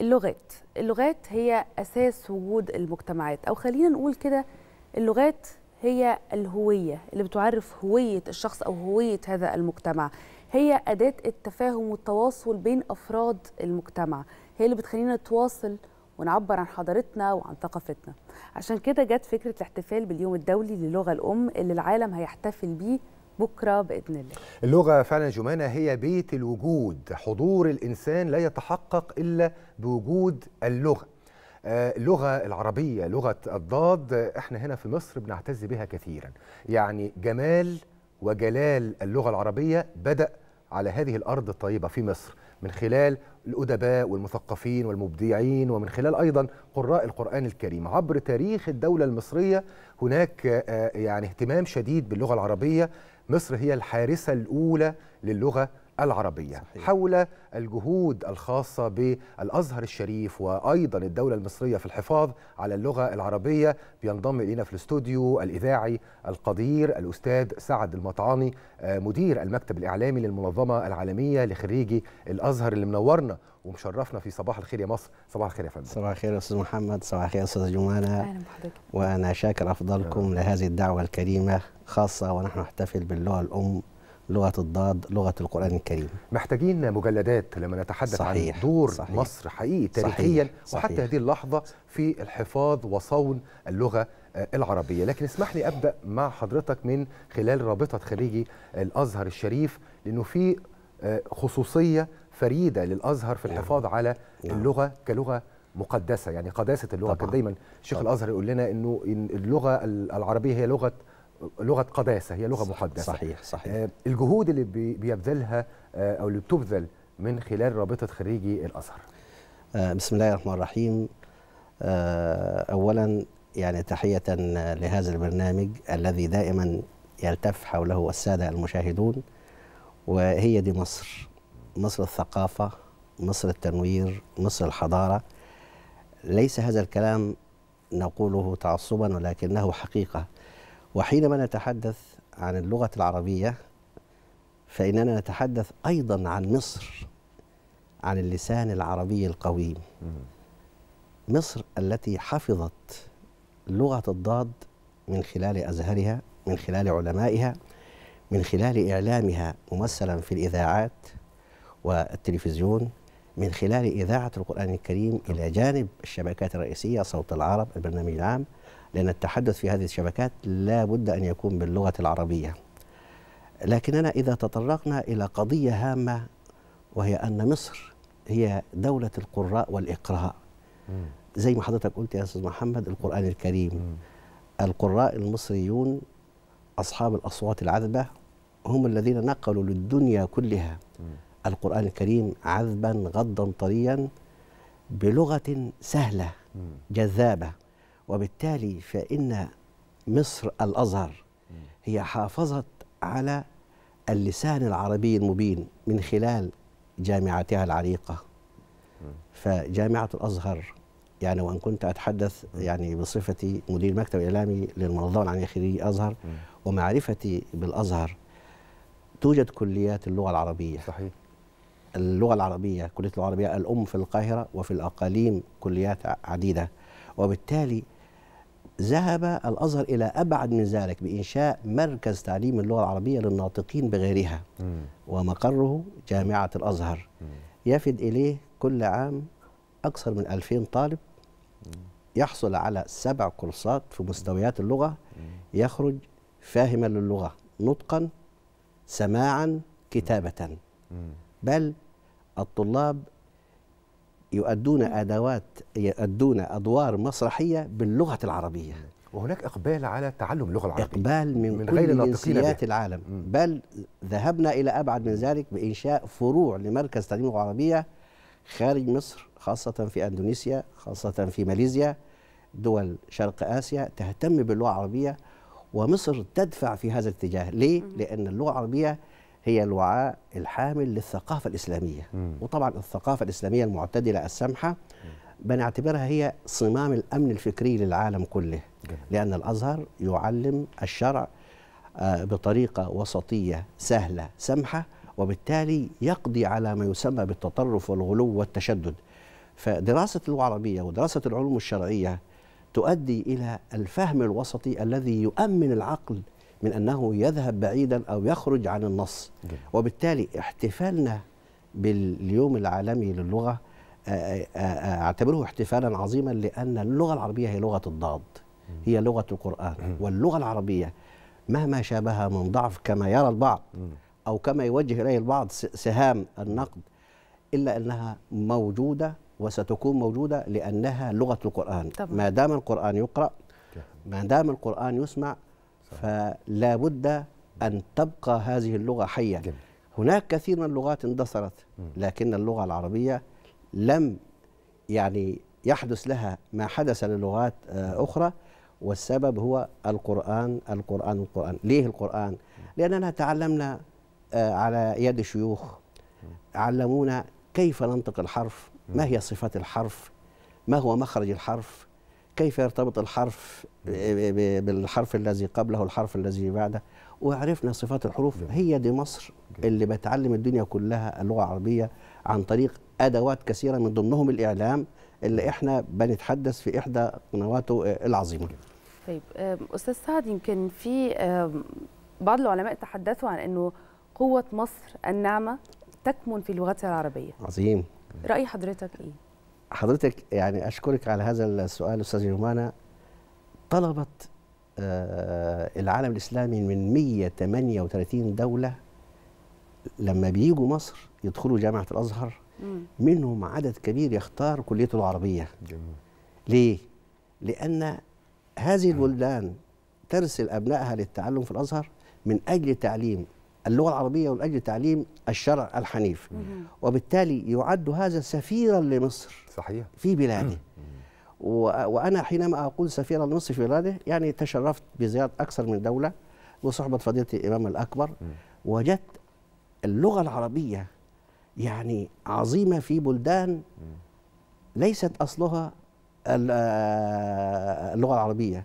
اللغات. اللغات هي أساس وجود المجتمعات. أو خلينا نقول كده اللغات هي الهوية اللي بتعرف هوية الشخص أو هوية هذا المجتمع. هي أداة التفاهم والتواصل بين أفراد المجتمع. هي اللي بتخلينا نتواصل ونعبر عن حضارتنا وعن ثقافتنا. عشان كده جت فكرة الاحتفال باليوم الدولي للغة الأم اللي العالم هيحتفل بيه بكرة بإذن الله. اللغة فعلا جمانة هي بيت الوجود. حضور الإنسان لا يتحقق إلا بوجود اللغة. آه، اللغة العربية لغة الضاد إحنا هنا في مصر بنعتز بها كثيرا. يعني جمال وجلال اللغة العربية بدأ على هذه الأرض الطيبة في مصر. من خلال الأدباء والمثقفين والمبدعين ومن خلال أيضا قراء القرآن الكريم. عبر تاريخ الدولة المصرية هناك آه، يعني اهتمام شديد باللغة العربية. مصر هي الحارسة الأولى للغة العربية صحيح. حول الجهود الخاصة بالأزهر الشريف وأيضا الدولة المصرية في الحفاظ على اللغة العربية بينضم إلينا في الاستوديو الإذاعي القدير الأستاذ سعد المطعاني آه، مدير المكتب الإعلامي للمنظمة العالمية لخريجي الأزهر اللي منورنا ومشرفنا في صباح الخير يا مصر. صباح الخير يا فندم. صباح الخير يا أستاذ محمد. صباح الخير يا أستاذ جمانة. أهلا بحضرتك. وأنا شاكر أفضلكم لهذه الدعوة الكريمة خاصة ونحن نحتفل باللغة الأم لغة الضاد لغة القرآن الكريم محتاجين مجلدات لما نتحدث صحيح، عن دور صحيح. مصر حقيقي تاريخيا صحيح. وحتى هذه اللحظة في الحفاظ وصون اللغة آه، العربية لكن اسمح لي أبدأ مع حضرتك من خلال رابطة خريجي الأزهر الشريف لأنه في آه، خصوصية فريدة للأزهر في الحفاظ على نعم. اللغة كلغة مقدسة يعني قداسة اللغة طبعاً. كان دايما شيخ طبعاً. الأزهر يقول لنا أنه إن اللغة العربية هي لغة لغة قداسة هي لغة صح- مقدسة صحيح صحيح. آه، الجهود اللي بي- بيبذلها آه، أو اللي بتبذل من خلال رابطة خريجي الأزهر. آه، بسم الله الرحمن الرحيم. اولا يعني تحية لهذا البرنامج الذي دائما يلتف حوله السادة المشاهدون وهي دي مصر. مصر الثقافة مصر التنوير مصر الحضارة. ليس هذا الكلام نقوله تعصبا ولكنه حقيقة. وحينما نتحدث عن اللغة العربية فإننا نتحدث أيضا عن مصر عن اللسان العربي القويم. مصر التي حفظت لغة الضاد من خلال أزهرها من خلال علمائها من خلال إعلامها ممثلا في الإذاعات والتلفزيون من خلال إذاعة القرآن الكريم إلى جانب الشبكات الرئيسية صوت العرب البرنامج العام. لأن التحدث في هذه الشبكات لا بد أن يكون باللغة العربية. لكننا إذا تطرقنا إلى قضية هامة وهي أن مصر هي دولة القراء والإقراء. زي ما حضرتك قلت يا أستاذ محمد القرآن الكريم. القراء المصريون أصحاب الأصوات العذبة هم الذين نقلوا للدنيا كلها. القرآن الكريم عذبا غضا طريا بلغة سهلة جذابة. وبالتالي فإن مصر الأزهر هي حافظت على اللسان العربي المبين من خلال جامعتها العريقة. فجامعة الأزهر يعني وإن كنت أتحدث يعني بصفتي مدير مكتب إعلامي للمنظمة العالمية خريجي ازهر ومعرفتي بالأزهر توجد كليات اللغة العربية. صحيح. اللغة العربية كلية اللغة العربية الأم في القاهرة وفي الأقاليم كليات عديدة. وبالتالي ذهب الأزهر إلى أبعد من ذلك بإنشاء مركز تعليم اللغة العربية للناطقين بغيرها. ومقره جامعة الأزهر. يفد إليه كل عام أكثر من 2000 طالب. يحصل على سبع كورسات في مستويات اللغة. يخرج فاهما للغة. نطقا سماعا كتابه. بل الطلاب يؤدون ادوات يؤدون أدوار مسرحية باللغة العربية. وهناك إقبال على تعلم اللغة العربية. إقبال من, من كل جنسيات. العالم. مم. بل ذهبنا إلى أبعد من ذلك بإنشاء فروع لمركز تعليم اللغة العربية خارج مصر خاصة في أندونيسيا خاصة في ماليزيا دول شرق آسيا تهتم باللغة العربية ومصر تدفع في هذا الاتجاه. ليه؟ لأن اللغة العربية هي الوعاء الحامل للثقافة الإسلامية مم. وطبعا الثقافة الإسلامية المعتدلة السمحة بنعتبرها هي صمام الأمن الفكري للعالم كله جميل. لأن الأزهر يعلم الشرع آه، بطريقة وسطية سهلة سمحة وبالتالي يقضي على ما يسمى بالتطرف والغلو والتشدد فدراسة اللغة العربية ودراسة العلوم الشرعية تؤدي إلى الفهم الوسطي الذي يؤمن العقل من أنه يذهب بعيدا أو يخرج عن النص. جميل. وبالتالي احتفالنا باليوم العالمي للغة آه، آه، آه، أعتبره احتفالا عظيما لأن اللغة العربية هي لغة الضاد. هي لغة القرآن. واللغة العربية مهما شابها من ضعف كما يرى البعض أو كما يوجه إليه البعض سهام النقد إلا أنها موجودة وستكون موجودة لأنها لغة القرآن. طبعاً. ما دام القرآن يقرأ ما دام القرآن يسمع فلا بد أن تبقى هذه اللغة حية. جميل. هناك كثير من اللغات اندثرت لكن اللغة العربية لم يعني يحدث لها ما حدث للغات آه، أخرى والسبب هو القرآن القرآن القرآن. ليه القرآن؟ لأننا تعلمنا آه، على يد شيوخ علمونا كيف ننطق الحرف ما هي صفات الحرف ما هو مخرج الحرف كيف يرتبط الحرف بالحرف الذي قبله الحرف الذي بعده؟ وعرفنا صفات الحروف. هي دي مصر اللي بتعلم الدنيا كلها اللغة العربية عن طريق أدوات كثيرة من ضمنهم الإعلام اللي إحنا بنتحدث في إحدى قنواته العظيمة. طيب أستاذ سعد يمكن في بعض العلماء تحدثوا عن إنه قوة مصر الناعمة تكمن في لغتها العربية. عظيم. رأي حضرتك إيه؟ حضرتك يعني أشكرك على هذا السؤال أستاذ يومانا طلبت آه، العالم الإسلامي من 138 دولة لما بيجوا مصر يدخلوا جامعة الأزهر مم. منهم عدد كبير يختار كليته العربية جميل ليه؟ لأن هذه البلدان ترسل أبنائها للتعلم في الأزهر من أجل تعليم اللغة العربية ومن أجل تعليم الشرع الحنيف. وبالتالي يعد هذا سفيرا لمصر. صحيح. في بلاده. وأنا حينما أقول سفيرا لمصر في بلاده يعني تشرفت بزيارة أكثر من دولة بصحبة فضيلة الإمام الأكبر. وجدت اللغة العربية يعني عظيمة في بلدان ليست أصلها آه، اللغة العربية.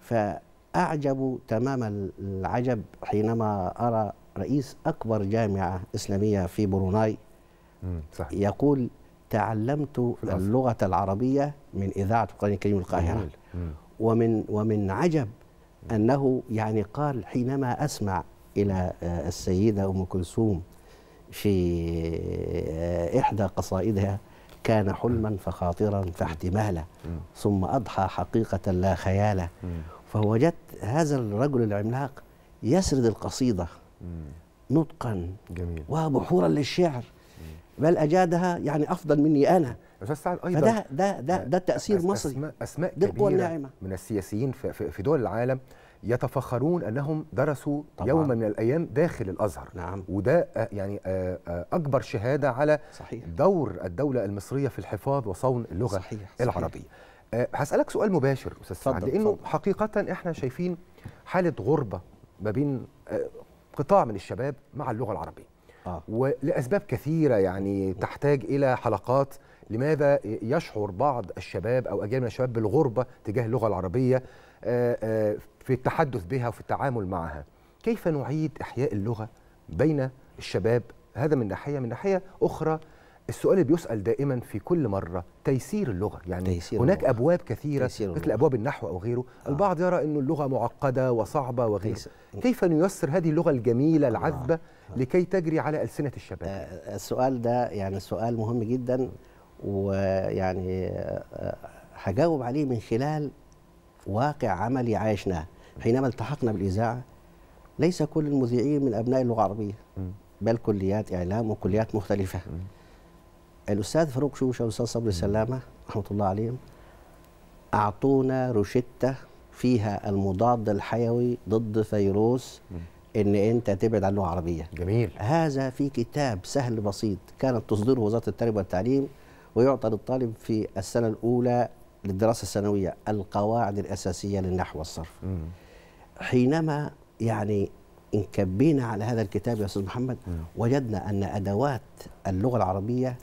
فأعجب تمام العجب حينما أرى رئيس أكبر جامعة إسلامية في بروناي. صحيح يقول تعلمت. اللغة العربية من إذاعة القرآن الكريم القاهرة. ومن ومن عجب أنه يعني قال حينما أسمع إلى آه، السيدة أم كلثوم في آه، إحدى قصائدها كان حلما فخاطرا فاحتمالا ثم أضحى حقيقة لا خيالا. فوجدت هذا الرجل العملاق يسرد القصيدة. نطقا جميل وبحورا للشعر بل أجادها يعني أفضل مني أنا أستاذ سعد أيضا فده ده ده ده تأثير أس- مصري اسماء, أسماء كبيرة الناعمة. من السياسيين في, دول العالم يتفخرون أنهم درسوا طبعاً. يوما من الأيام داخل الأزهر نعم. وده آه، يعني آه، آه، أكبر شهادة على صحيح. دور الدولة المصرية في الحفاظ وصون اللغة صحيح، صحيح. العربية آه، هسألك سؤال مباشر أستاذ سعد لأنه اتفضل. حقيقة إحنا شايفين حالة غربة ما بين آه، قطاع من الشباب مع اللغة العربية. آه. ولأسباب كثيرة يعني تحتاج إلى حلقات لماذا يشعر بعض الشباب أو أجيال من الشباب بالغربة تجاه اللغة العربية آه، آه، في التحدث بها وفي التعامل معها. كيف نعيد إحياء اللغة بين الشباب؟ هذا من ناحية. من ناحية أخرى السؤال اللي بيسأل دائما في كل مرة تيسير اللغة. يعني تيسير هناك اللغة. أبواب كثيرة مثل اللغة. أبواب النحو أو غيره. البعض يرى انه اللغة معقدة وصعبة وغيره. تيسير. كيف نيسر هذه اللغة الجميلة العذبة لكي تجري على ألسنة الشباب؟ آه، السؤال ده يعني سؤال مهم جدا ويعني آه، هجاوب عليه من خلال واقع عملي عايشناه. حينما التحقنا بالإذاعة ليس كل المذيعين من أبناء اللغة العربية بل كليات إعلام وكليات مختلفة. الأستاذ فاروق شوشة والأستاذ صبري سلامة رحمة الله عليهم أعطونا روشتة فيها المضاد الحيوي ضد فيروس إن أنت تبعد عن اللغة العربية جميل. هذا في كتاب سهل بسيط كانت تصدره وزارة التربية والتعليم ويعطى للطالب في السنة الأولى للدراسة الثانوية القواعد الأساسية للنحو والصرف. مم. حينما يعني انكبينا على هذا الكتاب يا أستاذ محمد وجدنا أن أدوات اللغة العربية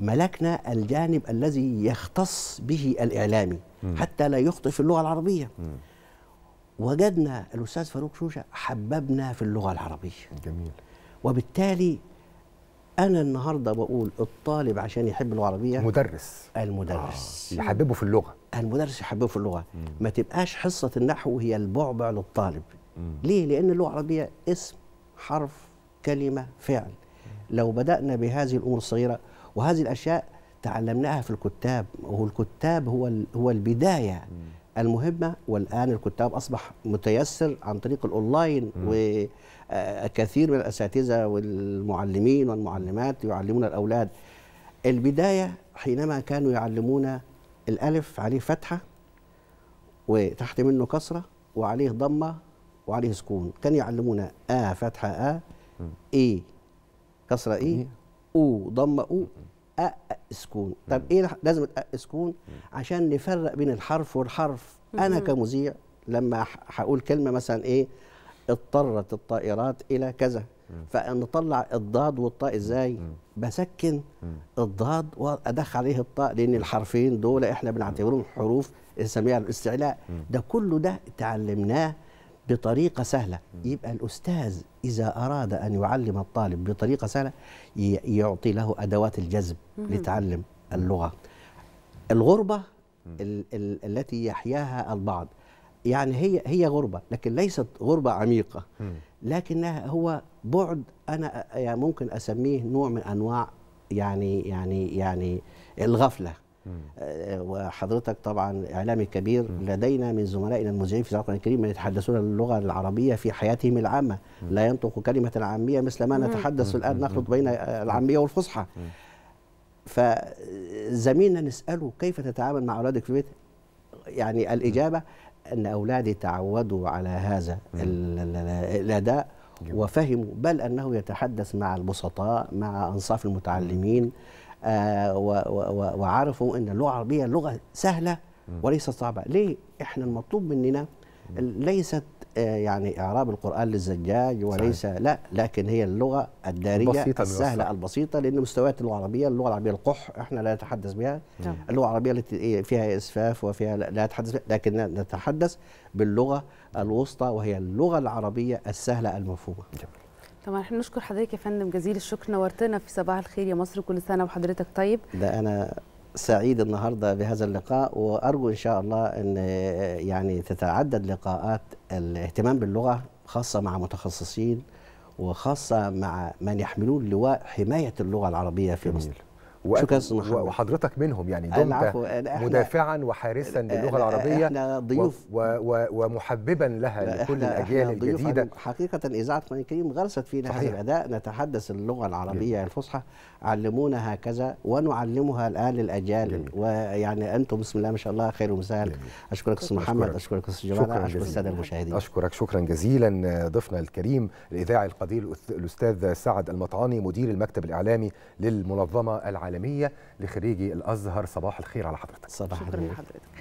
ملكنا الجانب الذي يختص به الإعلامي حتى لا يخطئ في اللغة العربية. وجدنا الأستاذ فاروق شوشة حببنا في اللغة العربية. جميل. وبالتالي أنا النهارده بقول الطالب عشان يحب اللغة العربية مدرس المدرس. يحببه في اللغة. المدرس يحببه في اللغة. ما تبقاش حصة النحو هي البعبع للطالب. ليه؟ لأن اللغة العربية اسم حرف كلمة فعل. لو بدأنا بهذه الأمور الصغيرة وهذه الأشياء تعلمناها في الكتاب وهو الكتاب هو هو البداية المهمة. والآن الكتاب أصبح متيسر عن طريق الأونلاين وكثير من الأساتذة والمعلمين والمعلمات يعلمون الأولاد. البداية حينما كانوا يعلمون الألف عليه فتحة وتحت منه كسرة وعليه ضمة وعليه سكون. كانوا يعلمونا آ فتحة آ إي كسرة إي. أو ضمه أو أ أ سكون. طب إيه لازم الأ سكون؟ عشان نفرق بين الحرف والحرف. أنا كمذيع لما هقول كلمة مثلا إيه؟ اضطرت الطائرات إلى كذا. فنطلع الضاد والطاء إزاي؟ بسكن الضاد وأدخل عليه الطاء لأن الحرفين دول إحنا بنعتبرهم حروف نسميها الاستعلاء. ده كله ده تعلمناه بطريقة سهلة. يبقى الأستاذ إذا أراد أن يعلم الطالب بطريقة سهلة يعطي له أدوات الجذب لتعلم اللغة. الغربة ال ال التي يحياها البعض. يعني هي هي غربة لكن ليست غربة عميقة. لكنها هو بعد أنا يعني ممكن أسميه نوع من أنواع يعني يعني يعني الغفلة. وحضرتك طبعا إعلامي كبير. لدينا من زملائنا المذيعين في القرآن الكريم من يتحدثون اللغة العربية في حياتهم العامة. لا ينطق كلمة عاميه مثل ما نتحدث الآن نخلط بين آه، العاميه والفصحى. فزميلنا نسأله كيف تتعامل مع أولادك في البيت؟ يعني الإجابة أن أولادي تعودوا على هذا ال- ال- ال- الأداء وفهموا بل أنه يتحدث مع البسطاء مع أنصاف المتعلمين. آه وعرفوا إن اللغة العربية لغة سهلة وليست صعبة. ليه؟ إحنا المطلوب مننا ليست آه يعني إعراب القرآن للزجاج وليس لا لكن هي اللغة الدارية البسيطة السهلة الميسرة. البسيطة لأن مستويات اللغة العربية اللغة العربية القح إحنا لا نتحدث بها. نعم. اللغة العربية التي فيها إسفاف وفيها لا نتحدث بها لكن نتحدث باللغة الوسطى وهي اللغة العربية السهلة المفهومة. طبعا إحنا نشكر حضرتك يا فندم جزيل الشكر نورتنا في صباح الخير يا مصر كل سنة وحضرتك طيب. ده أنا سعيد النهارده بهذا اللقاء وأرجو إن شاء الله إن يعني تتعدد لقاءات الاهتمام باللغة خاصة مع متخصصين وخاصة مع من يحملون لواء حماية اللغة العربية في مصر. شكرا. وحضرتك منهم يعني دمت مدافعا وحارسا باللغة العربية إحنا ضيوف و و ومحببا لها لكل الأجيال الجديدة حقيقة إذاعة القرآن الكريم غرست فينا هذا صحيح. الأداء نتحدث اللغة العربية الفصحى علمونا هكذا ونعلمها الآن للأجيال جميل. ويعني أنتم بسم الله ما شاء الله خير ومثال جميل. أستاذ أشكرك. محمد أشكرك أستاذ شكراً جمال أشكر جزيلاً. السادة المشاهدين أشكرك شكرا جزيلا ضيفنا الكريم الإذاعي القدير الأستاذ سعد المطعاني مدير المكتب الإعلامي للمنظمة العالمية لخريجي الأزهر. صباح الخير على حضرتك. صباح شكرا الخير لحضرتك.